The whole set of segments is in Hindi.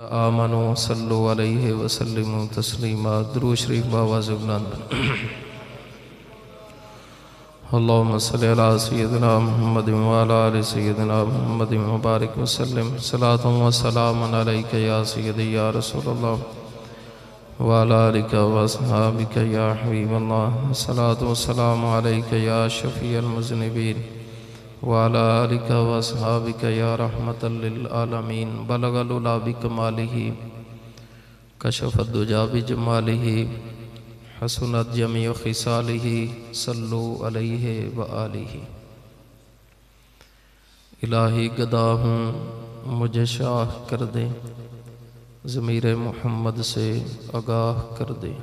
आमनो सल्लु अलैहि वसल्लिमु तस्लीमा। द्रू शरीफ बाबा जुगनंद मुबारक वसल्लम। सलातु व सलाम अलैका या सय्यदी या रसूलल्लाह। व अला आलिका व असहाबिका या हबीबल्लाह। सलातु व सलाम अलैका या शफीअल मुज़निबीन। वाला आलिका वसहाबिका या रहमतल्लिलालमीन बलगलुला बिकमालिही कशफत दुजा बिजमालिही हसनत जमी खिसालिही, सल्लु अलैहि व आलिही। इलाही गदा हूँ, मुझे शाह कर दे, ज़मीर मोहम्मद से आगाह कर दे।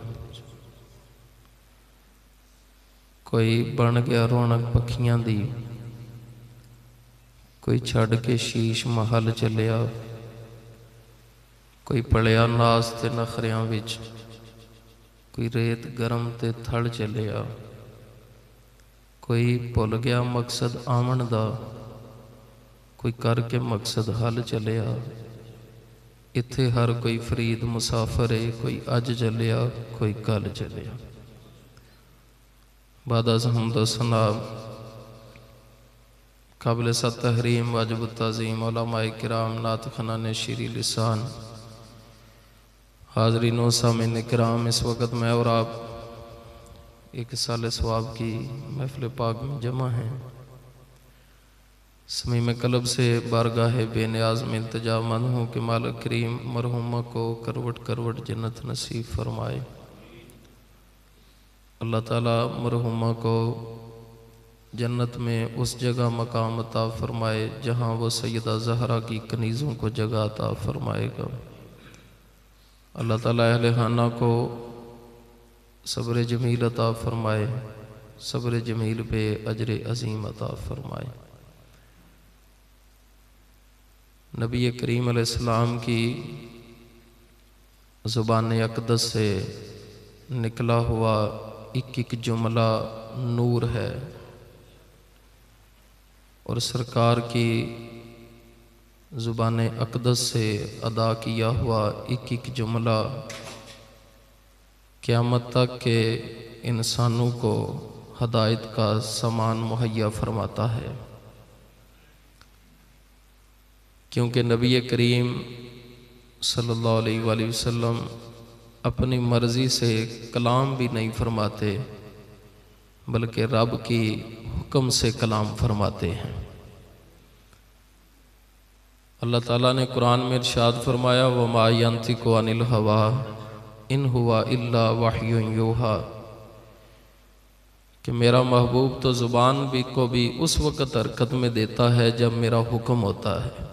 कोई बन गया रौनक पखियाँ दी ਕੋਈ ਛੱਡ ਕੇ ਸ਼ੀਸ਼ ਮਹਲ ਚੱਲਿਆ, ਕੋਈ ਪਲਿਆ ਨਾਸ ਤੇ ਨਖਰਿਆਂ ਵਿੱਚ, ਕੋਈ ਰੇਤ ਗਰਮ ਤੇ ਥਲ ਚੱਲਿਆ, ਕੋਈ ਭੁੱਲ ਗਿਆ ਮਕਸਦ ਆਵਣ ਦਾ, ਕੋਈ ਕਰਕੇ ਮਕਸਦ ਹੱਲ ਚੱਲਿਆ, ਇੱਥੇ ਹਰ ਕੋਈ ਫਰੀਦ ਮੁਸਾਫਰ ਏ, ਕੋਈ ਅੱਜ ਚੱਲਿਆ, ਕੋਈ ਕੱਲ ਚੱਲਿਆ। ਬਾਦਾ ਹਮਦ ਸਨਾ काबिल सा तहरीम वाजब तज़ीम कराम नात खना ने शीरी लिसान। हाजरी नो सामिन कराम, इस वक्त मैं और आप एक साल स्वाब की महफिल पाक में जमा हैं। समी में कलब से बारगाह बेनियाज में इंतजा मंद हूँ कि माल करीम मरहुमा को करवट करवट जन्नत नसीब फरमाए। अल्लाह ताला मरहुमा को जन्नत में उस जगह मकाम अता फरमाए जहाँ वो सैदा जहरा की कनीज़ों को जगह अता फरमाएगा। अल्लाह ताला अहल खाना को सब्र जमील अता फरमाए, सब्र जमील पे अजर अजीम अता फरमाए। नबी करीम अलैहिस्सलाम की ज़ुबान अकदस से निकला हुआ एक एक जुमला नूर है। और सरकार की ज़ुबान अकदस से अदा किया हुआ एक एक जुमला क़्यामत तक के इंसानों को हदायत का सामान मुहैया फरमाता है। क्योंकि नबी करीम सल्लल्लाहु अलैहि वसल्लम अपनी मर्ज़ी से कलाम भी नहीं फरमाते, बल्कि रब की हुक्म से कलाम फरमाते हैं। अल्लाह ताला ने कुरान में इरशाद फरमाया व मायंती को अनिल हवा, इन हुआ इल्ला वाह्योहा कि मेरा महबूब तो ज़ुबान भी को भी उस वक़्त हरकत में देता है जब मेरा हुक्म होता है।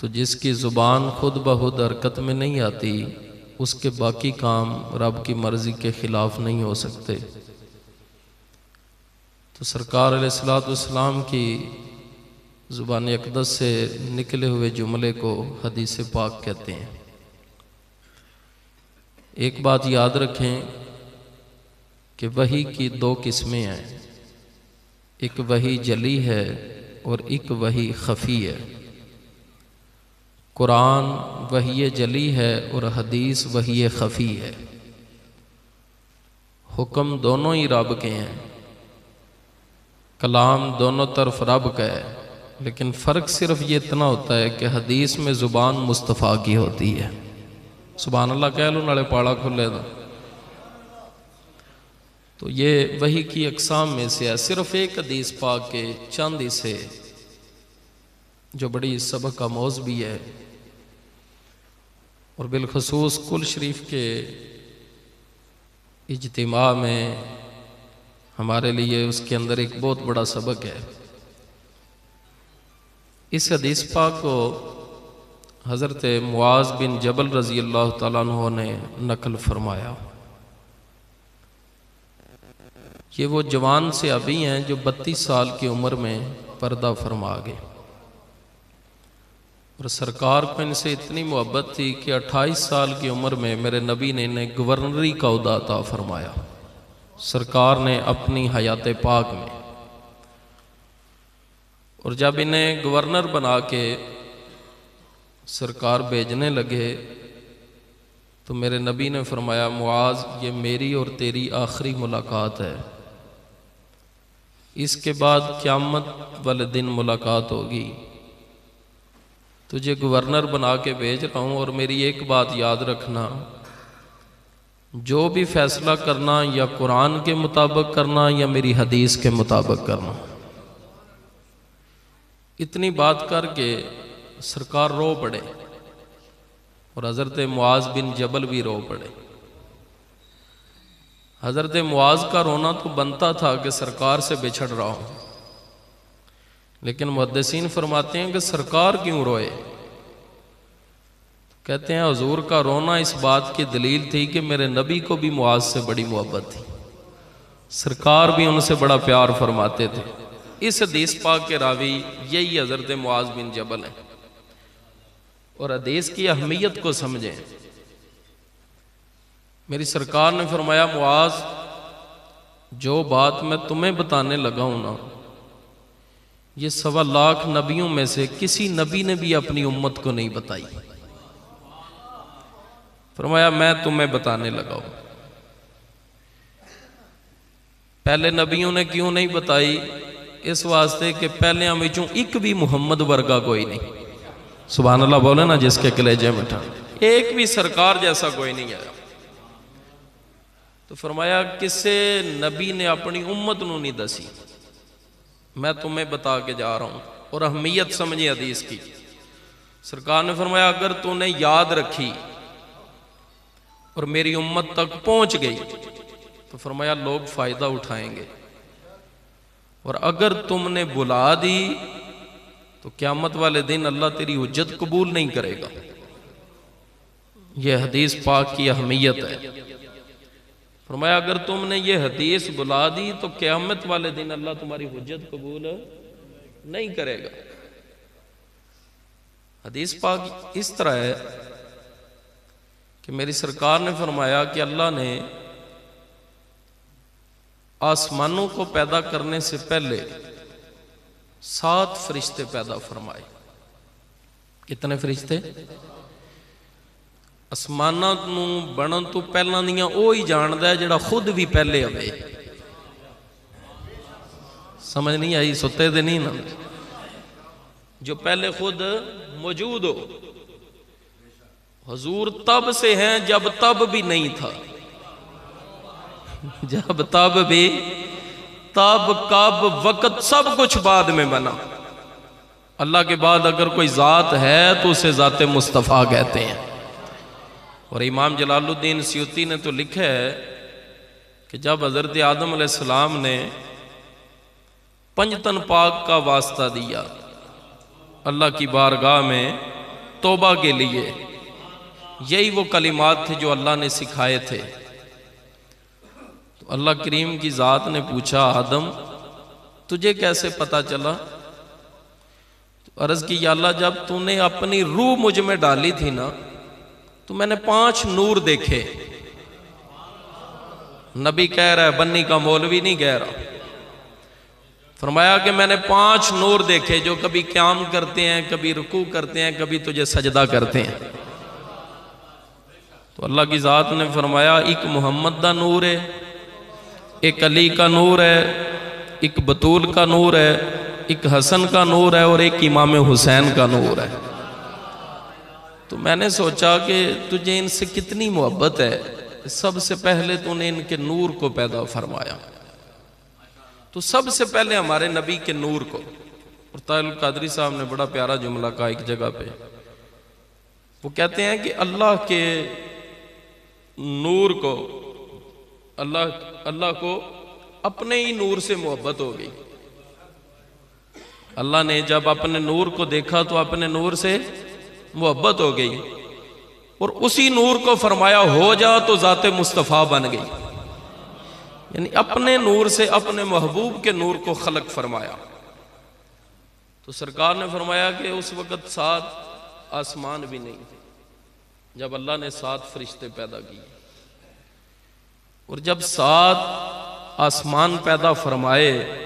तो जिसकी ज़ुबान खुद ब खुद हरकत में नहीं आती, उसके बाकी काम रब की मर्ज़ी के ख़िलाफ़ नहीं हो सकते। तो सरकार सलाम की ज़ुबान अकदस से निकले हुए जुमले को हदीस पाक कहते हैं। एक बात याद रखें कि वही की दो किस्में हैं। एक वही जली है और एक वही खफी है। कुरान वही जली है और हदीस वही खफी है। हुक्म दोनों ही रब के हैं। कलाम दोनों तरफ़ रब का है, लेकिन फ़र्क सिर्फ़ ये इतना होता है कि हदीस में ज़ुबान मुस्तफ़ा की होती है। सुबह अल्लाह कह लो, नाले पाड़ा खुले दो। तो ये वही की अकसाम में से है, सिर्फ़ एक हदीस पा के चांदी से जो बड़ी सबक का मौज भी है। और बिलखसूस कुल शरीफ के इज्तम में हमारे लिए उसके अंदर एक बहुत बड़ा सबक है। इस हदीस पाक को हज़रत मुआज बिन जबल रज़ी अल्लाह तु ने नकल फरमाया। ये वो जवान से अभी हैं जो बत्तीस साल की उम्र में पर्दा फरमा गए। और सरकार को इनसे इतनी मोहब्बत थी कि 28 साल की उम्र में मेरे नबी ने इन्हें गवर्नरी का उदाता फरमाया। सरकार ने अपनी हयात पाक में। और जब इन्हें गवर्नर बना के सरकार भेजने लगे तो मेरे नबी ने फरमाया, मुआज, ये मेरी और तेरी आखिरी मुलाकात है। इसके बाद क़्यामत वाले दिन मुलाकात होगी। तुझे गवर्नर बना के भेज रहा हूँ और मेरी एक बात याद रखना। जो भी फैसला करना या कुरान के मुताबिक करना या मेरी हदीस के मुताबिक करना। इतनी बात करके सरकार रो पड़े और हज़रत मुआज बिन जबल भी रो पड़े। हज़रत मुआज का रोना तो बनता था कि सरकार से बिछड़ रहा हूँ। लेकिन मुहदसिन फरमाते हैं कि सरकार क्यों रोए? कहते हैं, हजूर का रोना इस बात की दलील थी कि मेरे नबी को भी मुआज से बड़ी मोहब्बत थी। सरकार भी उनसे बड़ा प्यार फरमाते थे। इस हदीस पाक के रावी यही हज़रत मुआज बिन जबल है। और हदीस की अहमियत को समझें। मेरी सरकार ने फरमाया, मुआज, जो बात मैं तुम्हें बताने लगा हूँ ना, ये सवा लाख नबियों में से किसी नबी ने भी अपनी उम्मत को नहीं बताई। फरमाया, मैं तुम्हें बताने लगा हूँ। पहले नबियों ने क्यों नहीं बताई इस वास्ते कि पहले विचों एक भी मुहम्मद वर्गा कोई नहीं? सुबह अल्लाह बोले ना, जिसके कलेजे में एक भी सरकार जैसा कोई नहीं आया तो फरमाया, किसे नबी ने अपनी उम्मत नहीं दसी? मैं तुम्हें बता के जा रहा हूँ और अहमियत समझी हदीस की। सरकार ने फरमाया, अगर तूने याद रखी और मेरी उम्मत तक पहुँच गई। तो फरमाया, लोग फ़ायदा उठाएँगे। और अगर तुमने बुला दी तो क्यामत वाले दिन अल्लाह तेरी उज्जत कबूल नहीं करेगा। यह हदीस पाक की अहमियत है। फरमाया, अगर तुमने ये हदीस बुला दी तो क्यामत वाले दिन अल्लाह तुम्हारी हजत कबूल नहीं करेगा। हदीस पाक इस तरह है कि मेरी सरकार ने फरमाया कि अल्लाह ने आसमानों को पैदा करने से पहले सात फरिश्ते पैदा फरमाए कितने फरिश्ते ਅਸਮਾਨਾਂ ਨੂੰ ਬਣਨ ਤੋਂ ਪਹਿਲਾਂ ਦੀਆਂ ਉਹ ਹੀ ਜਾਣਦਾ ਹੈ ਜਿਹੜਾ ਖੁਦ ਵੀ ਪਹਿਲੇ ਆਵੇ समझ नहीं आई सुते दे नहीं ना जो पहले खुद मौजूद हो हजूर तब से हैं जब तब भी नहीं था। जब तब भी, तब कब, वक्त सब कुछ बाद में बना। अल्लाह के बाद अगर कोई ज़ात है तो उसे ज़ात मुस्तफ़ा कहते हैं। और इमाम जलालुद्दीन सियुती ने तो लिखा है कि जब हज़रत आदम सलाम ने पंजतन पाक का वास्ता दिया, अल्लाह की बारगाह में तोबा के लिए यही वो कलिमात थे जो अल्लाह ने सिखाए थे। तो अल्लाह करीम की ज़ात ने पूछा, आदम, तुझे कैसे पता चला? तो अर्ज़ की अल्लाह, जब तूने अपनी रूह मुझमें डाली थी ना तो मैंने पाँच नूर देखे। नबी कह रहा है, बन्नी का मौलवी नहीं कह रहा। फरमाया कि मैंने पाँच नूर देखे जो कभी क्याम करते हैं, कभी रुकू करते हैं, कभी तुझे सजदा करते हैं। तो अल्लाह की ज़ात ने फरमाया एक मोहम्मद का नूर है एक अली का नूर है एक बतूल का नूर है एक हसन का नूर है और एक इमाम हुसैन का नूर है. तो मैंने सोचा कि तुझे इनसे कितनी मोहब्बत है? सबसे पहले तूने इनके नूर को पैदा फरमाया। तो सबसे पहले हमारे नबी के नूर को। और ताल कादरी साहब ने बड़ा प्यारा जुमला कहा एक जगह पे। वो कहते हैं कि अल्लाह के नूर को, अल्लाह अल्लाह को अपने ही नूर से मोहब्बत हो गई। अल्लाह ने जब अपने नूर को देखा तो अपने नूर से मोहब्बत हो गई और उसी नूर को फरमाया, हो जा तो ज़ात मुस्तफ़ा बन गई। यानी अपने नूर से अपने महबूब के नूर को खलक फरमाया। तो सरकार ने फरमाया कि उस वक़्त साथ आसमान भी नहीं थे। जब अल्लाह ने सात फरिश्ते पैदा किए और जब सात आसमान पैदा फरमाए,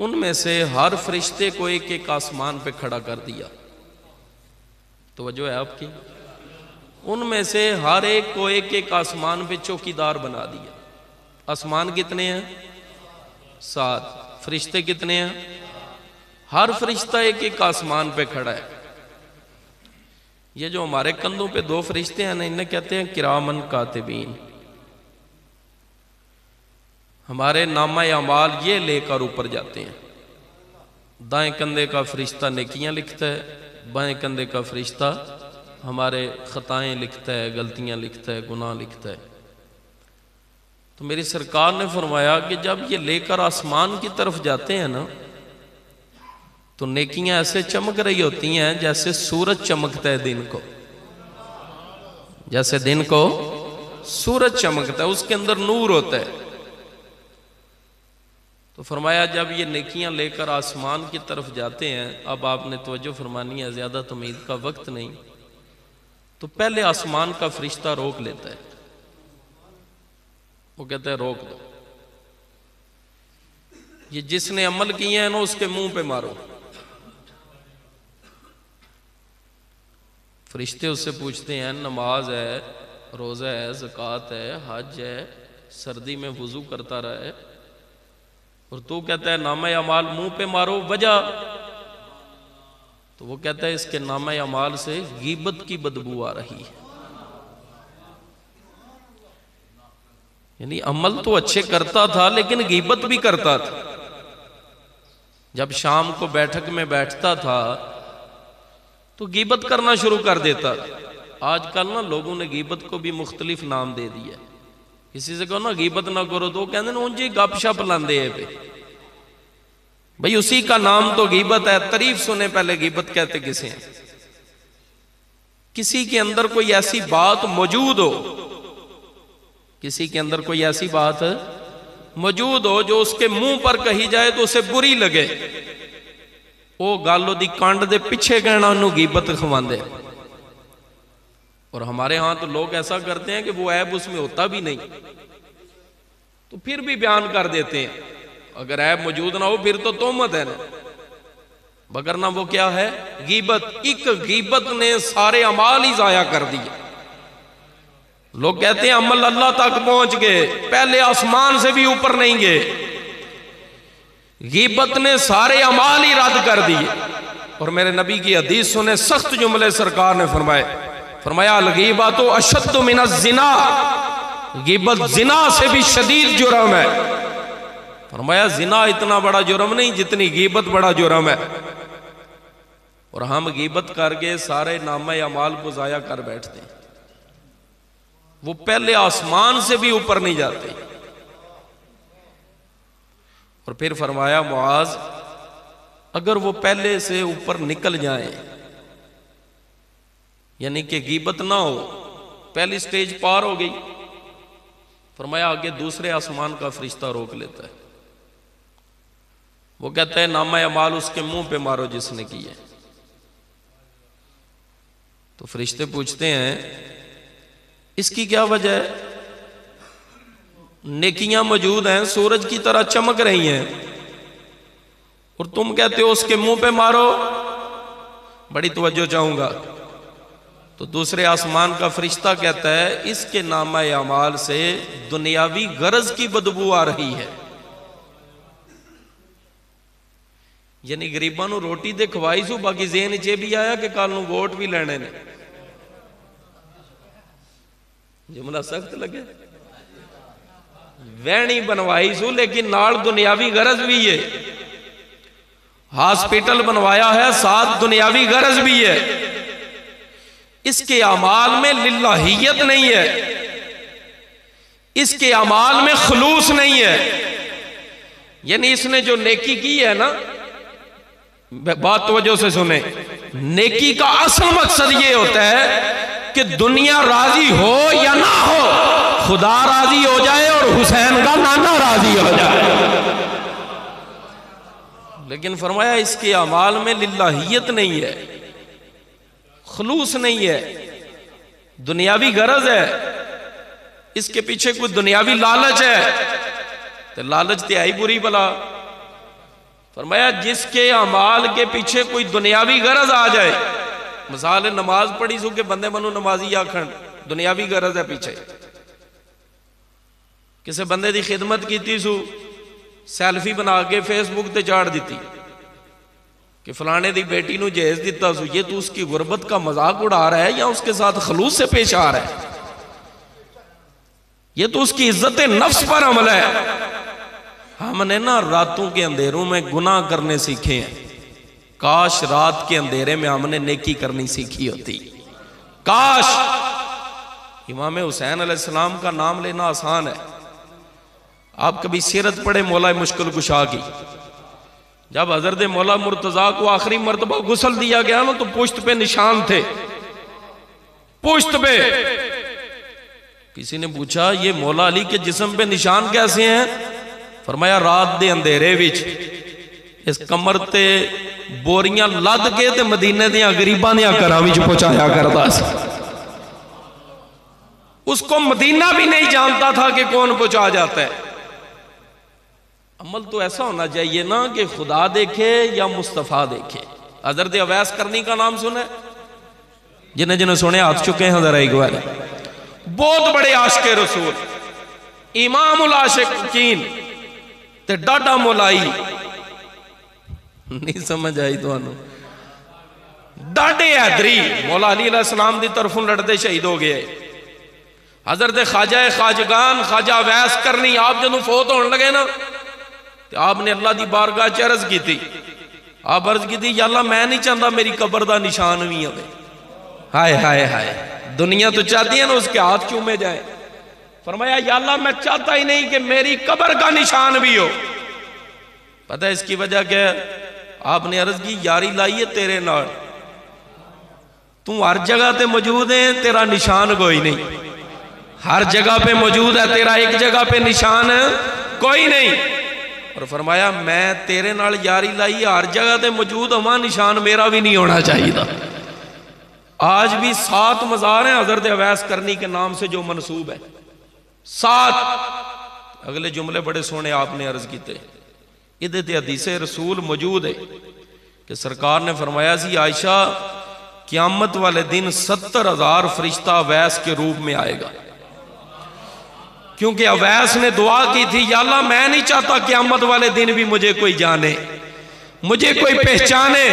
उनमें से हर फरिश्ते को एक एक आसमान पे खड़ा कर दिया। तो वजह है आपकी? उनमें से हर एक को एक एक आसमान पे चौकीदार बना दिया। आसमान कितने हैं? सात। फरिश्ते कितने हैं? हर फरिश्ता एक एक आसमान पे खड़ा है। ये जो हमारे कंधों पे दो फरिश्ते हैं ना, इन्हें कहते हैं किरामन कातिबीन। हमारे नामा अमाल ये लेकर ऊपर जाते हैं। दाएँ कंधे का फरिश्ता नेकियाँ लिखता है, बाएँ कंधे का फरिश्ता हमारे ख़ताएँ लिखता है, गलतियाँ लिखता है, गुनाह लिखता है। तो मेरी सरकार ने फरमाया कि जब ये लेकर आसमान की तरफ़ जाते हैं ना तो नेकियाँ ऐसे चमक रही होती हैं जैसे सूरज चमकता है दिन को। जैसे दिन को सूरज चमकता है, उसके अंदर नूर होता है। तो फरमाया, जब ये नेकियाँ लेकर आसमान की तरफ़ जाते हैं, अब आपने तवज्जो फरमानी है, ज़्यादा तमीद का वक्त नहीं। तो पहले आसमान का फरिश्ता रोक लेता है। वो कहता है, रोक दो। ये जिसने अमल किए हैं ना, उसके मुँह पे मारो। फरिश्ते उससे पूछते हैं, नमाज़ है, रोज़ा है, ज़क़़त है, हज है, सर्दी में वज़ू करता रहा। और तू कहता है, नामा अमाल मुँह पे मारो, वजह। तो वो कहता है, इसके नामा अमाल से गीबत की बदबू आ रही है। यानी अमल तो अच्छे करता था, लेकिन गीबत भी करता था। जब शाम को बैठक में बैठता था तो गीबत करना शुरू कर देता। आजकल ना लोगों ने गीबत को भी मुख्तलिफ़ नाम दे दिया। किसी से कहो ना, गीबत ना करो तो कहते ना उंजी गप शप लाते पे भाई, उसी का नाम तो गीबत है। तारीफ़ सुने पहले गीबत कहते किसे हैं? किसी के अंदर कोई ऐसी बात मौजूद हो, किसी के अंदर कोई ऐसी बात मौजूद हो जो उसके मुँह पर कही जाए तो उसे बुरी लगे। ਉਹ ਗੱਲ ਉਹਦੀ ਕੰਡ ਦੇ ਪਿੱਛੇ ਕਹਿਣਾ ਉਹਨੂੰ ਗੀਬਤ ਖਵਾਉਂਦੇ और हमारे यहां तो लोग ऐसा करते हैं कि वो ऐब उसमें होता भी नहीं तो फिर भी बयान कर देते हैं अगर ऐब मौजूद ना हो फिर तो तोहमत है ना मगर ना वो क्या है गीबत एक गीबत ने सारे अमाल ही जाया कर दिए लोग कहते हैं अमल अल्लाह तक पहुंच गए पहले आसमान से भी ऊपर नहीं गए गीबत ने सारे अमाल ही रद्द कर दिए। और मेरे नबी की हदीस सुने, सख्त जुमले सरकार ने फरमाए, फरमाया लगीबा तो अशद मिना जिना। गीबत जिना से भी शदीद जुर्म है। फरमाया, जिना इतना बड़ा जुर्म नहीं जितनी गीबत बड़ा जुर्म है। और हम गीबत करके सारे नामा अमाल को जाया कर बैठते वो पहले आसमान से भी ऊपर नहीं जाते। और फिर फरमाया, मुआज, अगर वो पहले से ऊपर निकल जाए, यानी कि गीबत ना हो, पहली स्टेज पार हो गई। फरमाया, आगे दूसरे आसमान का फरिश्ता रोक लेता है। वो कहता है, नामा अमाल उसके मुँह पे मारो जिसने की है। तो फरिश्ते पूछते हैं, इसकी क्या वजह है? नेकियाँ मौजूद हैं, सूरज की तरह चमक रही हैं। और तुम कहते हो, उसके मुँह पे मारो। बड़ी तवज्जो चाहूँगा। तो दूसरे आसमान का फरिश्ता कहता है, इसके नामा अमाल से दुनियावी गरज की बदबू आ रही है। यानी गरीबों रोटी दे खवाई सू, बाकी जेन च भी आया कि कल वोट भी लेने ने। जुमला सख्त लगे वहनी बनवाई सू, लेकिन नाल दुनियावी गरज भी है। हॉस्पिटल बनवाया है, साथ दुनियावी गरज भी है। इसके अमाल में लिल्लाहियत नहीं है। इसके अमाल में खलूस नहीं है। यानी इसने जो नेकी की है ना, बात वजह से सुने, नेकी का असल मकसद ये होता है कि दुनिया राज़ी हो या ना हो। खुदा राज़ी हो जाए और हुसैन का नाना राज़ी हो जाए। लेकिन फरमाया, इसके अमाल में लिल्लाहियत नहीं है, खलूस नहीं है, दुनियावी गरज है, इसके पीछे कोई दुनियावी लालच है तो लालच तो आई बुरी भला। फरमाया, जिसके अमाल के पीछे कोई दुनियावी गरज आ जाए, मिसाल नमाज़ पढ़ी सू के बंदे मनु नमाजी आखन दुनियावी गरज है पीछे। किसी बंदे की खिदमत की सू, सैल्फी बना के फेसबुक से चाड़ दी कि फलाने की बेटी को जहेज दिता सू, ये तू उसकी गुरबत का मज़ाक उड़ा रहा है या उसके साथ खलूस से पेश आ रहा है? ये तो उसकी इज़्ज़त नफ्स पर अमल है। हमने ना रातों के अंधेरों में गुनाह करने सीखे हैं। काश रात के अंधेरे में हमने नेकी करनी सीखी होती। काश! इमाम हुसैन सलाम का नाम लेना आसान है। आप कभी सीरत पढ़े मौला मुश्किल कुशा की जब हज़रत मौला मुर्तजा को आखिरी मरतबा गुसल दिया गया ना तो पुश्त पे निशान थे। पुश्त पे। किसी ने पूछा, ये मौला अली के जिसम पे निशान कैसे हैं? फरमाया, रात दे अंधेरे विच। इस कमर ते बोरियाँ लद के ते मदीने दियाँ गरीबां दियाँ घरां विच पहुँचाया करता उसको मदीना भी नहीं जानता था कि कौन पहुँचा जाता है। अमल तो ऐसा होना चाहिए ना कि खुदा देखे या मुस्तफ़ा देखे। हज़रत अवैस करनी का नाम सुने? जिन्हें जिन्हें सुने हाथ चुके हैं जरा एक बार बहुत बड़े आशके रसूल। इमाम आशिकीन ते डाडा नहीं समझ आई थानू डाडे हैदरी, मौला अली सलाम की तरफों लड़ते शहीद हो गए। हज़रत खाजा खाजगान खाजा वैस करनी, आप जो फोत होने लगे ना तो आपने अल्लाह की बारगाह च अर्ज़ की आप अर्ज़ की थी अल्लाह, मैं नहीं चाहता मेरी कबर का निशान भी आवे हाय हाय हाय। दुनिया तो चाहती है ना उसके हाथ चूमे जाए। फरमाया अल्लाह, मैं चाहता ही नहीं कि मेरी कबर का निशान भी हो। पता है इसकी वजह क्या है? आपने अर्ज़ की, यारी लाई है तेरे नाल। तू हर जगह पे मौजूद है, तेरा निशान कोई नहीं। हर जगह पे मौजूद है, तेरा एक जगह पे निशान कोई नहीं। और फरमाया, मैं तेरे नाल यारी लाई, हर जगह पे मौजूद हवा निशान मेरा भी नहीं होना चाहिए आज भी सात मजार हैं, हज़रत अवैस करनी के नाम से जो मनसूब है। सात। अगले जुमले बड़े सोने आपने अर्ज़ किए ये हदीसे रसूल मौजूद है कि सरकार ने फरमाया सी, आयशा, क्यामत वाले दिन सत्तर हज़ार फरिश्ता अवैस के रूप में आएगा। क्योंकि अवैस ने दुआ की थी अल्लाह, मैं नहीं चाहता क्यामत वाले दिन भी मुझे कोई जाने, मुझे कोई पहचाने।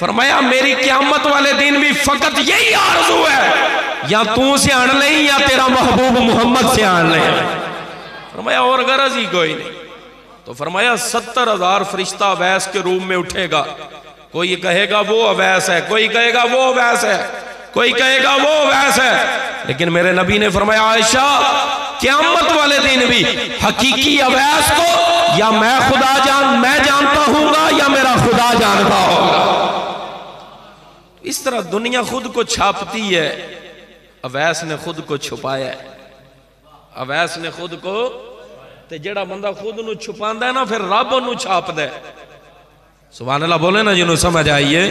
फरमाया, मेरी क्यामत वाले दिन भी फकत यही आरज़ू है। या तू से आन ले, या तेरा महबूब मोहम्मद से आन ले। फरमाया, और गरज ही कोई नहीं। तो फरमाया, सत्तर हज़ार फरिश्ता अवैस के रूप में उठेगा। कोई कहेगा, वो अवैस है। कोई कहेगा, वो अवैस है। कोई कहेगा, वो वैस है। लेकिन मेरे नबी ने फरमाया, आयशा, क्यामत वाले दिन भी हकीकी अवैस को, या मैं खुदा जान, मैं जानता हूँगा, या मेरा खुदा जानता होगा? इस तरह दुनिया खुद को छापती है, अवैस ने खुद को छुपाया अवैस ने खुद को तो जड़ा बंदा खुद न छुपा ना, फिर रब छाप दे सुबह बोले ना जिन्होंने समझ आई है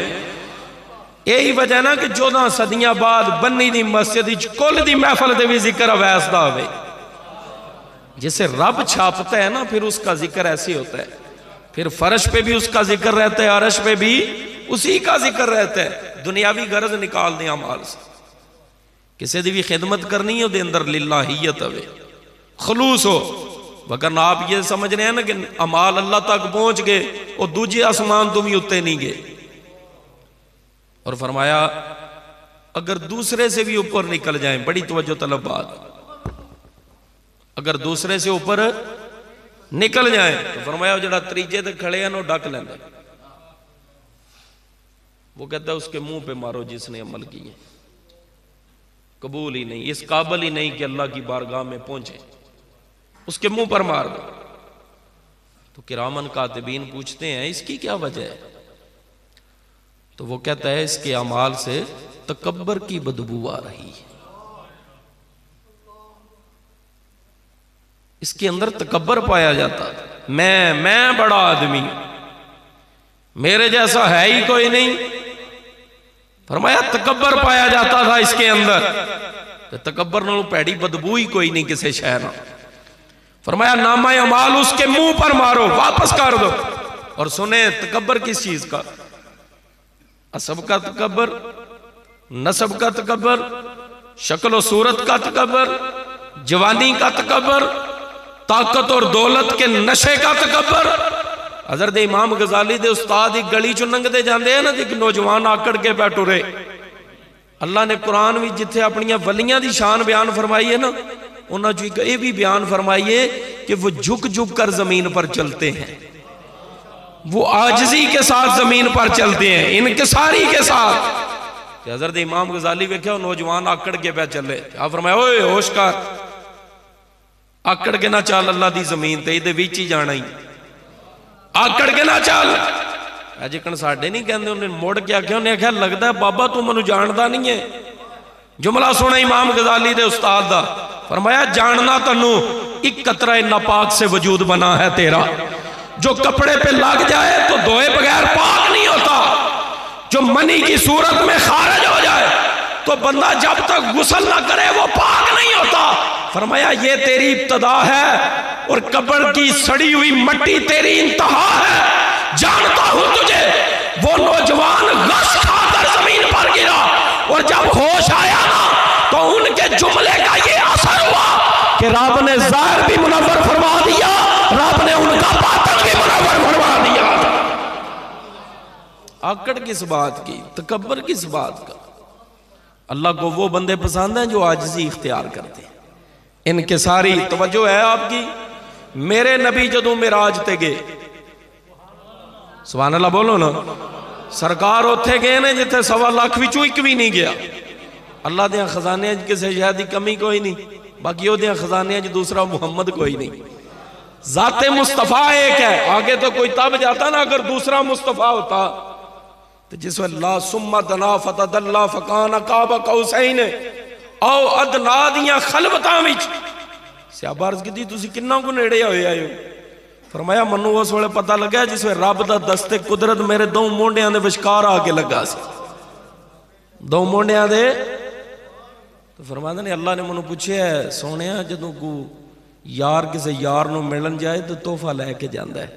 यही वजह ना कि चौदह सदियाँ बाद बन्नी दी मस्जिद कुल दी महफल से भी ज़िक्र अवैस का हो जिसे रब छापता है ना, फिर उसका ज़िक्र ऐसे होता है। फिर फर्श पे भी उसका ज़िक्र रहता है, अरश पे भी उसी का ज़िक्र रहता है। दुनियावी गरज निकाल दें अमाल से। किसी की भी खिदमत करनी है अंदर लिल्लाहियत हवे। खलूस हो। वरना आप ये समझ रहे हैं ना कि अमाल अल्लाह तक पहुँच गए, और दूजे आसमान तुम ही उत्ते नहीं गए। और फरमाया, अगर दूसरे से भी ऊपर निकल जाए, बड़ी तवज्जो तलब बात। अगर दूसरे से ऊपर निकल जाए तो फरमाया जरा त्रीजे तक खड़े हैं डक लेंगे वो कहता है उसके मुँह पे मारो जिसने अमल किए कबूल ही नहीं, इस काबल ही नहीं कि अल्लाह की बारगाह में पहुँचे। उसके मुँह पर मार दो। तो किरामन कातबीन पूछते हैं, इसकी क्या वजह है? तो वो कहता है, इसके अमाल से तकबर की बदबू आ रही है। इसके अंदर तकबर पाया जाता मैं मैं बड़ा आदमी मेरे जैसा है ही कोई नहीं। फरमाया तकबर पाया जाता था इसके अंदर। तो तकबर नालों पैड़ी बदबू ही कोई नहीं किसी शहर फरमाया नामा अमाल उसके मुँह पर मारो, वापस कर दो। और सुने तकबर किस चीज़ का? असब का तकबर नसब का तकबर शक्ल सूरत का तकबर जवानी का तकबर ताकत और दौलत के नशे का तकबर हज़रत इमाम गजाली दे उस्ताद एक गली चो लंघते जाते हैं ना एक नौजवान आकड़ के पै टुरे अल्लाह ने कुरान भी जिथे अपन वलिया की शान बयान फरमाई है ना उन्होंने एक भी बयान फरमाइए कि वो झुक झुक कर ज़मीन पर चलते हैं। वो आजजी के साथ ज़मीन पर चलते हैं इनकसारी के साथ। हज़रत इमाम गजाली वेख्या नौजवान आकड़ के पै चले। फरमाया होश कर। आकड़ के ना चल, अल्लाह की ज़मीन ते ही जाना ही। आकड़ के ना चल। अजकन साडे नहीं कहते उन्हें मुड़ के आख्या, उन्हें आख्या लगता है, बाबा तू मैं जानता नहीं है। जुमला सुना इमाम गजाली दे उस्ताद का फरमाया, जानना तनु एक कतरा नापाक से वजूद बना है तेरा। जो कपड़े पे लग जाए तो धोए बगैर पाक नहीं होता। जो मनी की सूरत में खारिज हो जाए तो बंदा जब तक गुसल ना करे वो पाक नहीं होता। फरमाया ये तेरी इब्तदा है और कब्र की सड़ी हुई मट्टी तेरी इंतहा है। जानता हूँ तुझे वो नौजवान गश खाकर ज़मीन पर गिरा। और जब होश आया ना तो उनके जुमले का ये असर हुआ। कि रब ने ज़ाहिर भी मुनवर फरमा दिया, रब ने उनका बातन भी मुनवर फरमा दिया। आकड़ किस बात की तकबर किस बात का? अल्लाह को वो बंदे पसंद हैं जो आजजी इख्तियार करते हैं। इनके सारी तवज्जो है आपकी। मेरे नबी जदों मेराज ते गए। सुबह अल्लाह बोलो ना। सरकार उत्थे गए ने जिथे सवा लख विचों एक भी नहीं गया। अल्लाह दया खजाने किसी शहर की कमी कोई नहीं। बाकी खजाने दूसरा मुहम्मद कोई नहीं। जाते मुस्तफ़ा एक है, आगे तो कोई तब जाता ना अगर दूसरा मुस्तफ़ा होता। तो जिस वे ला सुम्मा दना फतदल्ला फकान काबा कौसैन औ अदना दियाँ खलबतां विच। की को नेड़े होए आए हो? फरमाया, मनु उस वे पता लगा जिस वे रब का दस्ते कुदरत मेरे दो मोंडिया के विचकार आके लगा दो मोंडिया दे तो फरमाते ने, अल्लाह ने मैं पूछे सोने जो को यार किसी यार मिलन जाए तो तोहफा लैके जाता है।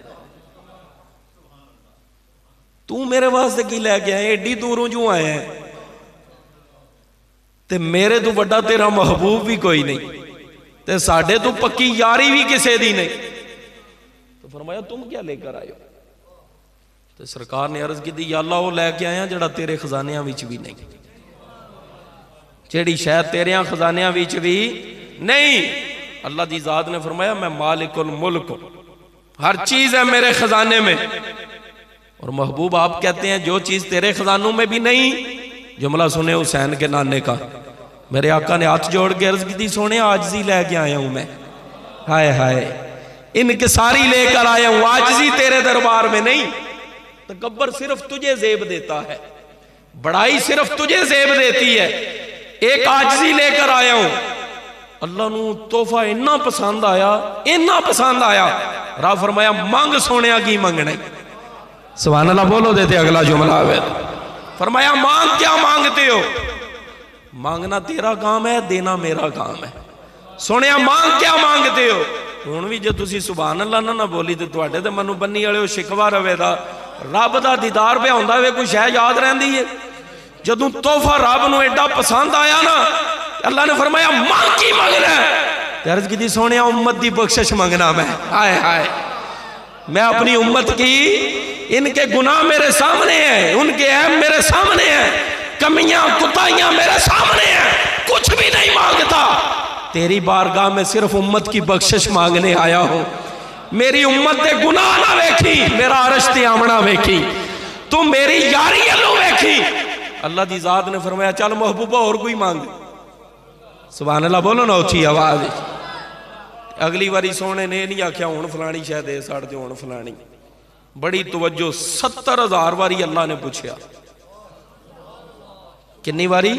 तू मेरे वास्ते की लैके आए एडी दूरों जो आया ते मेरे तो बड़ा तेरा महबूब भी कोई नहीं, ते साडे तो पक्की यारी भी किसी दी नहीं। तो फरमाया, तुम क्या लेकर आयो तो सरकार ने अर्ज़ की अल्लाह वो लैके आया जड़ा तेरे खजानिया भी नहीं। जेड़ी शायद तेरिया खजानिया भी नहीं। अल्लाह की जात ने फरमाया मैं मालिकुल मुल्क हर चीज़ है मेरे खजाने में। और महबूब आप कहते हैं जो चीज़ तेरे खजानों में भी नहीं जुमला सुने हुसैन के नाने का। मेरे आका ने हाथ जोड़ के अर्ज़ की सोने आजजी लेके आया हूँ मैं। हाय हाय। इनके सारी लेकर आया हूँ आजजी तेरे दरबार में नहीं। तो तकबर सिर्फ़ तुझे जेब देता है। बड़ाई सिर्फ़ तुझे जेब देती है। एक आजजी लेकर आया हूँ। अल्लाह तोहफा इन्ना पसंद आया इन्ना पसंद आया। रा फरमाया मंग सोने की मंगना सवान अल्लाह बोलो देते अगला जुमला फरमाया मांग क्या मांगते हो? मांगना तेरा काम है देना मेरा काम है। सुनिया मांग क्या मांगते हो? हूँ भी जो तुम सुबहान अल्लाह ना ना बोली तो तो मनु बनी वाले शिकवा रवेगा रब का दीदार पे आता वे कुछ है याद रही है जो तोहफा रब न पसंद आया ना, अल्लाह ने फरमाया, माँ की मंग रहा है अर्ज़ की सोने उम्मत की बख्शिश मंगना मैं। हाय हाय। मैं अपनी उम्मत की, इनके गुनाह मेरे सामने हैं, उनके ऐब मेरे सामने हैं, कमियाँ, कुताइयाँ मेरे सामने हैं, कुछ भी नहीं माँगता। तेरी बारगाह में सिर्फ़ उम्मत की बख्शिश मांगने आया हूँ। मेरी उम्मत के गुनाह ना वेखी, मेरा अरश आमना वेखी। तू मेरी यारी अलो वेखी अल्लाह की जात ने फरमाया, चल महबूबा, और कोई मांग सुबह अल्लाह बोलो ना उची आवाज़। अगली बारी सोने ने नहीं आख्या हूँ फलानी शायद दो हूँ फलानी। बड़ी तवज्जो, सत्तर हज़ार बारी अल्लाह ने पूछा किन्नी बारी?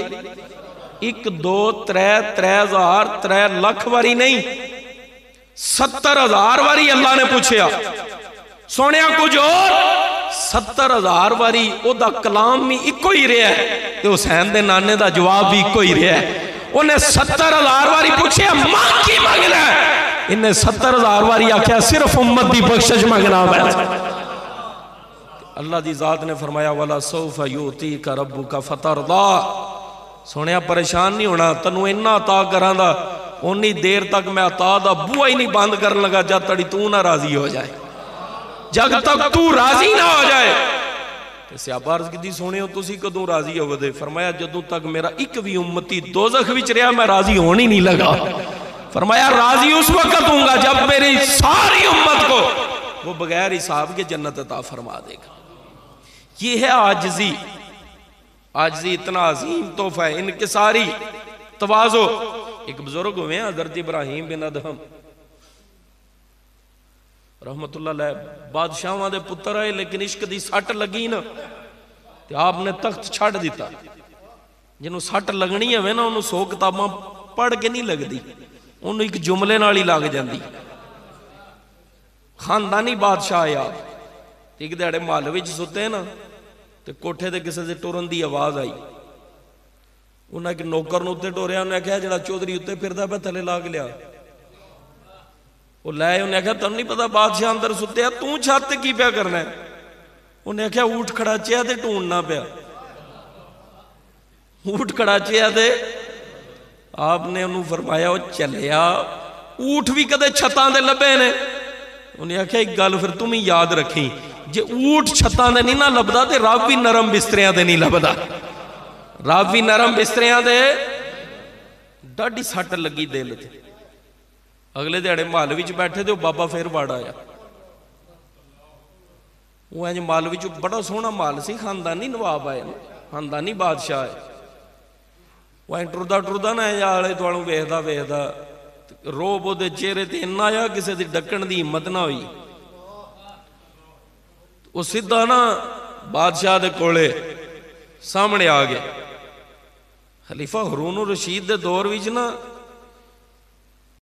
एक, दो, त्रै त्रै हज़ार, त्रै लख बारी नहीं, सत्तर हज़ार बारी अल्लाह ने पूछा सुनिया कुछ और? सत्तर हज़ार वारी ओदा कलाम भी इको ही रहा है। तो हुसैन के नाने का जवाब भी इको ही रहा है। उन्हें सत्तर हज़ार वारी पूछे माँ की इन्हें सत्तर हज़ार वारी आख्या, सिर्फ़ उम्मत की बख्शिश मंगना है अल्लाह की जात ने फरमाया, वाला सौफ योती का रबू का फतरदा। सुनिया परेशान नहीं होना, तेन इन्ना अता करा उन्नी देर तक मैं अता का ही नहीं बंद कर लगा जब तड़ी तू ना राज़ी हो जाए। ਜਦ ਤੱਕ ਤੂੰ ਰਾਜ਼ੀ ਨਾ ਹੋ ਜਾਏ ਤੇ ਸਿਆਬਾ ਅਰਜ਼ ਕੀਤੀ ਸੋਹਣਿਓ ਤੁਸੀਂ ਕਦੋਂ ਰਾਜ਼ੀ ਹੋਵੋਗੇ ਫਰਮਾਇਆ ਜਦੋਂ ਤੱਕ ਮੇਰਾ ਇੱਕ ਵੀ ਉਮਤੀ ਦੋਜ਼ਖ ਵਿੱਚ ਰਿਹਾ ਮੈਂ ਰਾਜ਼ੀ ਹੋਣ ਹੀ नहीं लगा फरमाया राजी उस वक्त हूंगा जब मेरी सारी उम्मत को वो बगैर हिसाब के जन्नत अता फरमा देगा ये है आजजी आजजी इतना अजीम तोहफा है इनके सारी तवाजो एक बुजुर्ग हुए हैं हजरत इब्राहिम बिन अदहम रहमतुल्ला लै पुत्र आए, लेकिन इश्क की सट लगी ना तो आपने तख्त छड़ दिता। जिन्होंने सट लगनी है ना, उन्होंने सौ किताबा पढ़ के नहीं लगती उन्होंने एक जुमले नाल ही लग जाती खानदानी बादशाह है एक दिहाड़े महल में सुते ना तो कोठे से किसी से टुरन की आवाज़ आई। उन्हें एक नौकर उत्ते टोरिया उन्हें आख्या जरा चौधरी उत्ते फिर पै थले लाग लिया। ਉਹ ਲੈ ਉਹਨੇ ਆਖਿਆ ਤੈਨੂੰ ਨਹੀਂ ਪਤਾ ਬਾਦਸ਼ਾਹ ਅੰਦਰ ਸੁੱਤਿਆ ਤੂੰ ਛੱਤ ਤੇ ਕੀ ਪਿਆ ਕਰਨਾ ਹੈ? ਉਹਨੇ ਆਖਿਆ ਊਠ ਖੜਾਚਿਆ ਤੇ ਢੂੰਡਣਾ ਪਿਆ ਊਠ ਖੜਾਚਿਆ ਤੇ ਆਪਨੇ ਉਹਨੂੰ ਫਰਮਾਇਆ ਉਹ ਚੱਲਿਆ ਊਠ ਵੀ ਕਦੇ ਛੱਤਾਂ ਦੇ ਲੱਭੇ ਨੇ ਉਹਨੇ ਆਖਿਆ ਇੱਕ ਗੱਲ ਫਿਰ ਤੂੰ ਵੀ ਯਾਦ ਰੱਖੀ ਜੇ ਊਠ ਛੱਤਾਂ ਦੇ ਨਹੀਂ ਨਾ ਲੱਭਦਾ ਤੇ ਰੱਬ ਵੀ ਨਰਮ ਬਿਸਤਰਿਆਂ ਤੇ ਨਹੀਂ ਲੱਭਦਾ ਰੱਬ ਵੀ ਨਰਮ ਬਿਸਤਰਿਆਂ ਦੇ ਡਾਢੀ ਸੱਟ ਲੱਗੀ ਦਿਲ ਤੇ ਅਗਲੇ ਦਿਹਾੜੇ ਮਹੱਲ ਵਿੱਚ ਬੈਠੇ ਤੇ ਉਹ ਬਾਬਾ ਫੇਰ ਵੜ ਆਇਆ। ਉਹ ਐਂ ਮਾਲ ਵਿੱਚ ਬੜਾ ਸੋਹਣਾ ਮਹੱਲ ਸੀ, ਖਾਨਦਾਨੀ ਨਵਾਬ ਆਏ ਨੇ, ਖਾਨਦਾਨੀ ਬਾਦਸ਼ਾਹ ਹੈ ਉਹ ਐਂ ਟੁਰਦਾ ਟੁਰਦਾ ਨਾ ਇਹ ਆਲੇ ਦੁਆਲੋਂ ਵੇਖਦਾ ਵੇਖਦਾ ਤੇ ਰੋਬ ਉਹਦੇ ਚਿਹਰੇ ਤੇ ਇੰਨਾ ਆ ਕਿਸੇ ਦੀ ਡੱਕਣ ਦੀ ਹਿੰਮਤ ਨਾ ਹੋਈ। ਉਹ ਸਿੱਧਾ ਨਾ ਬਾਦਸ਼ਾਹ ਦੇ ਕੋਲੇ ਸਾਹਮਣੇ ਆ ਗਿਆ। ਖਲੀਫਾ ਹਰੂਨ ਰਸ਼ੀਦ ਦੇ ਦੌਰ ਵਿੱਚ ਨਾ